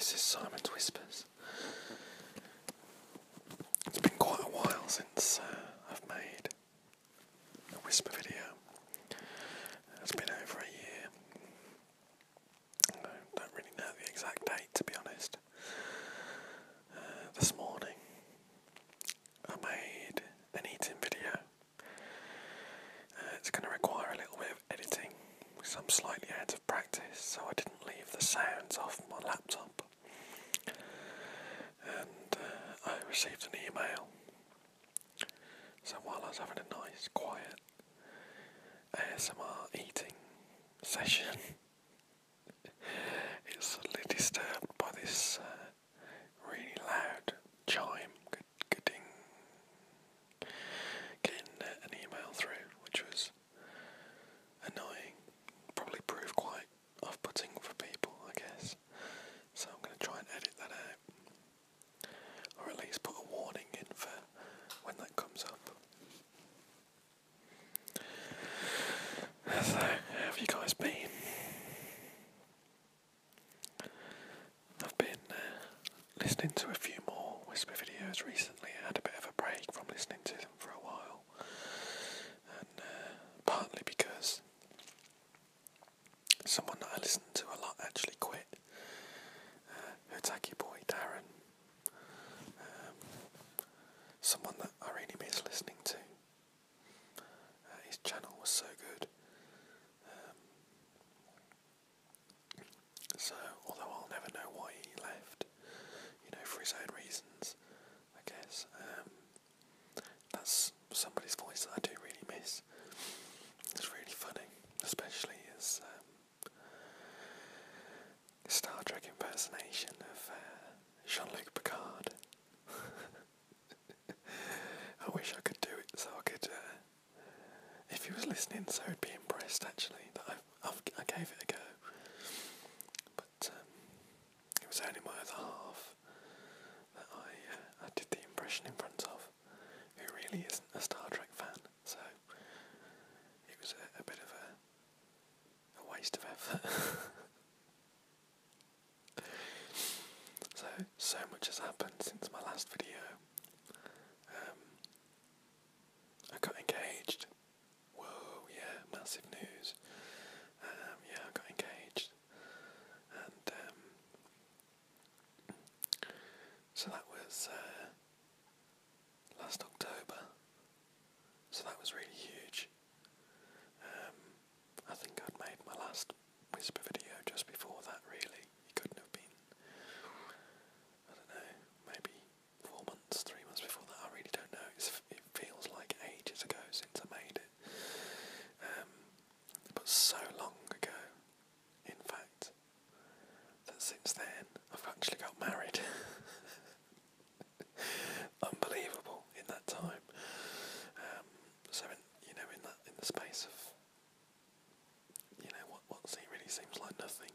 This is Simon's Whispers. It's been quite a while since uh, I've made a whisper video. It's been over a year. I don't really know the exact date to be honest. Uh, this morning I made an eating video. Uh, it's going to require a little bit of editing because I'm slightly out of practice, so I didn't leave the sounds off my laptop. And uh, I received an email. So while I was having a nice, quiet ASMR eating session, it was suddenly disturbed by this uh, really loud chime, good, gooding, getting uh, an email through, which was annoying. Probably proved quite off-putting for people, I guess. So I'm going to try and edit that out, or at least put a warning in for when that comes up. So, how have you guys been? I've been uh, listening to a few more whisper videos recently. I had a bit of a break from listening to them for a while, and uh, partly because someone that I listened to a lot actually quit. Uh, Hotaki boy Darren, um, someone that I really miss listening to. Uh, his channel was so good. Um, so, although I'll never know why he left, you know, for his own reasons, I guess, um, that's somebody's voice that I do really miss. It's really funny, especially his um, Star Trek impersonation of uh, Jean-Luc Picard. I wish I could do it so I could, uh, if so he'd be impressed actually that I've, I've, I gave it a go. But um, it was only my other half that I, uh, I did the impression in front of, who really isn't a Star Trek fan, so it was a, a bit of a, a waste of effort. so, so much has happened since my last video. Um, I got engaged. Whoa, yeah, massive news. Um, yeah, I got engaged. And um, so uh, last October. So that was really huge. Um, I think I'd made my last whisper video just before that, really. It couldn't have been, I don't know, maybe four months, three months before that. I really don't know. It's, it feels like ages ago since I made it. Um, but so long ago, in fact, that since then I've actually got married. Unbelievable in that time. Um, so in, you know, in that in the space of you know what what se- really seems like nothing.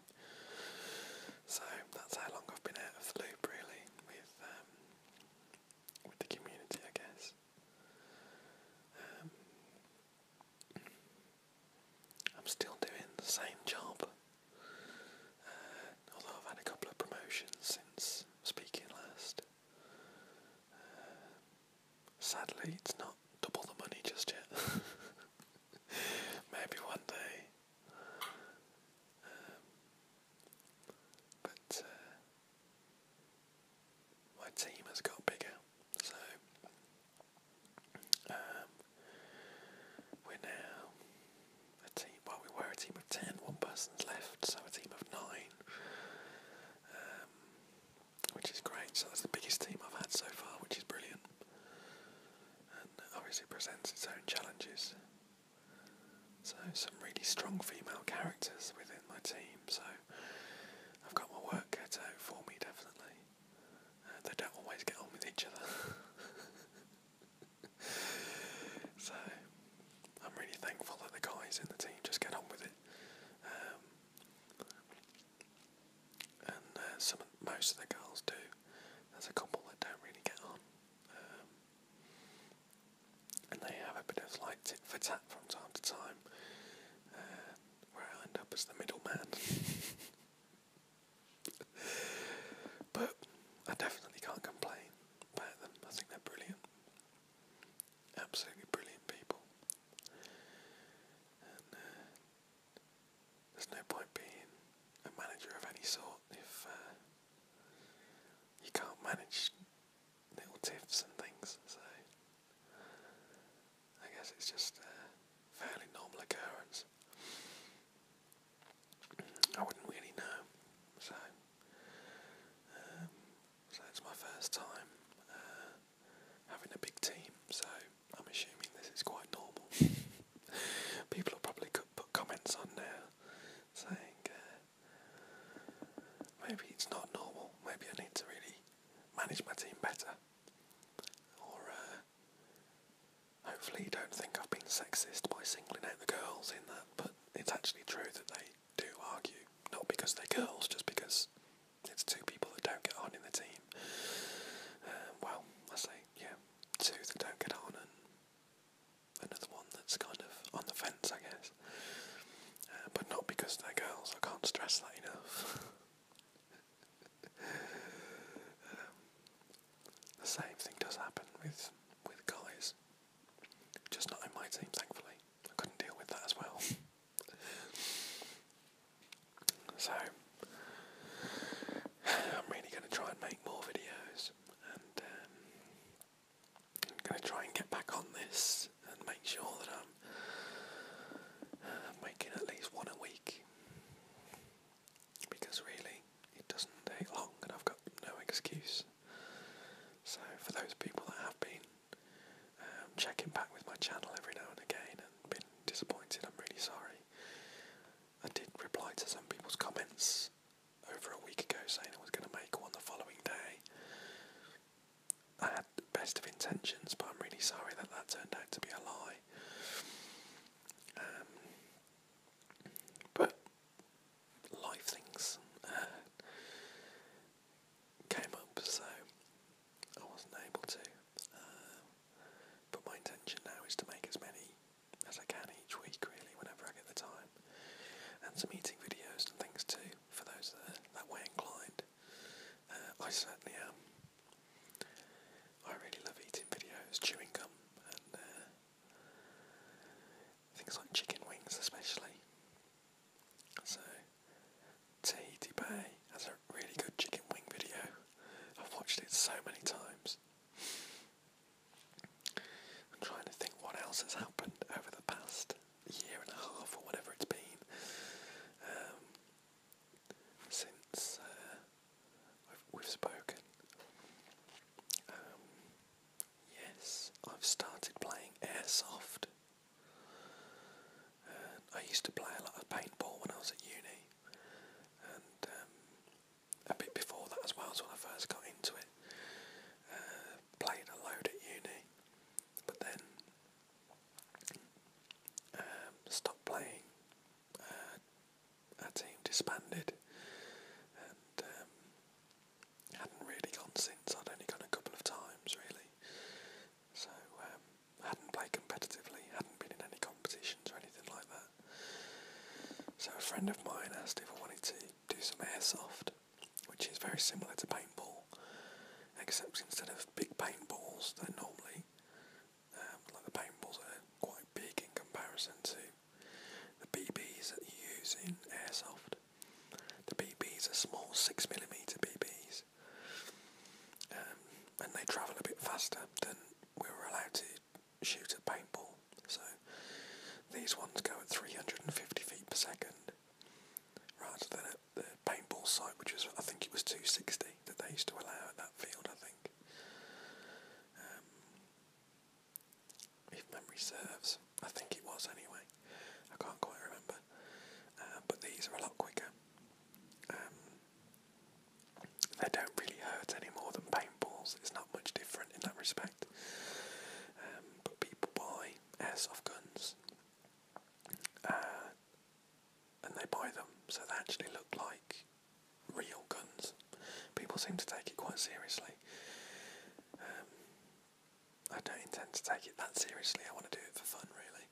So that's how long I've been out of the loop, really, with um, with the community, I guess. Um, I'm still doing the same job, uh, although I've had a couple of promotions since speaking last. Uh, sadly, it's not double the money just yet. Maybe one day. Um, but uh, my team has got bigger, so um, we're now a team. Well, we were a team of ten. One person's left, so a team of nine, um, which is great. So that's the biggest team I've had so far, which is brilliant, and obviously presents its own challenges. So some really strong female characters within my team. So as the middleman. but I definitely can't complain about them. I think they're brilliant. Absolutely brilliant people. And uh, there's no point being a manager of any sort if uh, you can't manage little tiffs and things. So I guess it's just a fairly normal occurrence. Hopefully you don't think I've been sexist by singling out the girls in that, but it's actually true that they do argue. Not because they're girls, just because it's two people that don't get on in the team. Uh, well, I say, yeah, two that don't get on and another one that's kind of on the fence, I guess. Uh, but not because they're girls, I can't stress that enough. um, the same thing does happen with with guys, just not in my team, thankfully. I couldn't deal with that as well. so, I'm really going to try and make more videos, and um, I'm going to try and get back on this and make sure that I'm uh, making at least one a week. Because really, it doesn't take long, and I've got no excuse. So, for those people that have been um, checking back with my channel every now and again and been disappointed, I'm really sorry. I did reply to some people's comments over a week ago saying I was going to make one the following day. I had the best of intentions, but I'm really sorry that that turned out to be a lie. Um, but life things uh, came up, so I wasn't able to. Um, but my intention now is to make as many as I can each week, really, whenever I get the time, and some eating videos and things too for those that are that way inclined. Uh, I certainly am. I really love eating videos, chewing gum, and uh, things chicken since I'd only gone a couple of times really, so um, hadn't played competitively, hadn't been in any competitions or anything like that. So a friend of mine asked if I wanted to do some airsoft, which is very similar to paintball, except instead of big paintballs, they're normally um, like the paintballs are quite big in comparison to the BBs that you use in airsoft. The BBs are small six millimeters. Faster than we were allowed to shoot at paintball. So these ones go at 350 feet per second, rather than at the paintball site, which was I think it was 260 that they used to allow at that field. I think. Um, if memory serves. I think it was anyway. I can't quite remember. Uh, but these are a lot quicker. Um, they don't really hurt any more than paintballs. It's not much different in that respect. Um, but people buy airsoft guns, uh, and they buy them so they actually look like real guns. People seem to take it quite seriously. Um, I don't intend to take it that seriously. I want to do it for fun, really,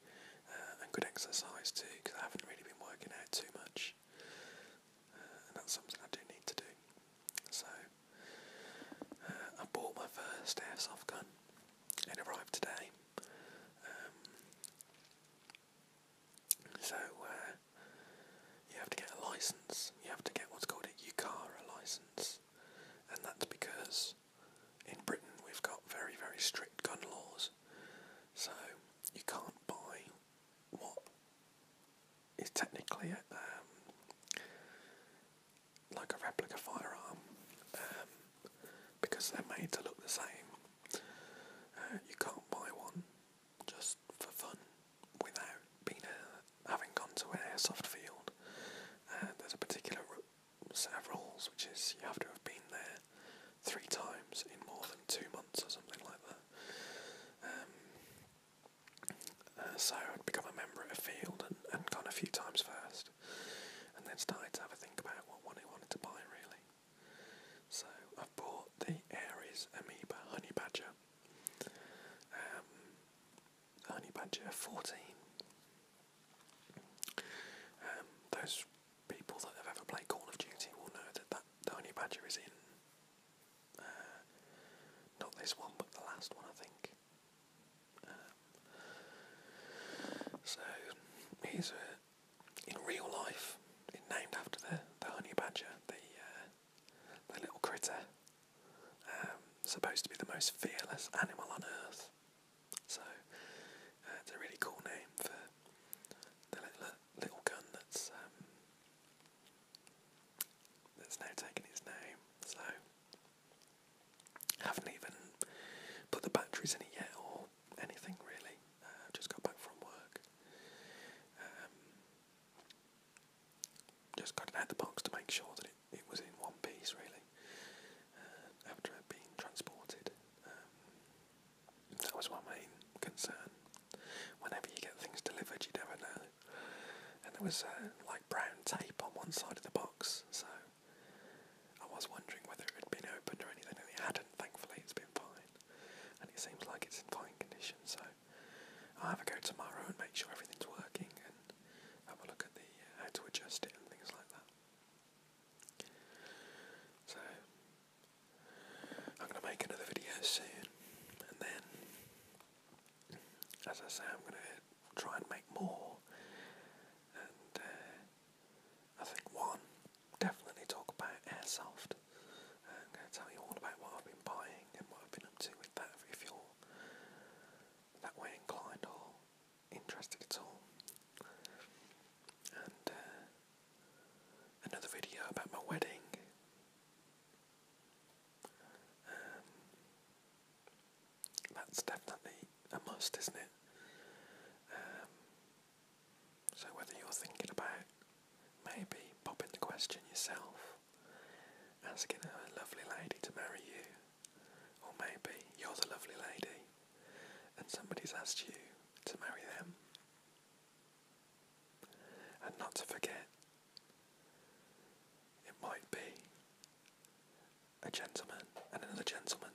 uh, and good exercise too, because I haven't really been working out too much, uh, and that's something I do need to do. So, uh, I bought my first airsoft gun. It arrived today. Um, so, uh, you have to get a license. You have to get what's called a UKARA license, and that's because in Britain we've got very, very strict gun laws. So you can't buy what is technically um, like a replica firearm um, because they're made to look the same. Uh, you can't buy one just for fun without being a, having gone to an airsoft field. Uh, there's a particular set of rules, which is you have to have been there three times in more than two months or something like that. Um, uh, so I'd become a member at a field and, and gone a few times first, and then started to have a think about what one I wanted to buy really. So I've bought the ARES Amoeba Honey Badger. Um, Honey Badger 14. Um, those people that have ever played Call of Duty will know that, that the Honey Badger is in uh, not this one, but the last one, I think. Um, so he's uh, in real life named after the, the honey badger, the uh, the little critter, um, supposed to be the most fearless animal on earth. So uh, it's a really cool name for the little, little gun that's um, that's now taken his name. So haven't even put the batteries in it yet or anything really. Uh, just got back from work. Um, just got it out the box to make sure that it, it was in one piece really. Uh, after it being transported. Um, that was my main concern. Whenever you get things delivered, you never know. And there was uh, like brown tape on one side of the box, so I was wondering whether it had been opened or anything, and it hadn't. Thankfully, it's been fine, and it seems like it's in fine condition. So I'll have a go tomorrow and make sure everything's working, and have a look at the uh, how to adjust it and things like that. So I'm gonna make another video soon, and then, as I say, I'm gonna try and make more. And uh, I think one, definitely talk about airsoft. I'm going to tell you all about what I've been buying and what I've been up to with that if you're that way inclined or interested at all. And uh, another video about my wedding. Um, that's definitely must, isn't it? Um, so whether you're thinking about maybe popping the question yourself, asking a lovely lady to marry you, or maybe you're the lovely lady and somebody's asked you to marry them. And not to forget, it might be a gentleman and another gentleman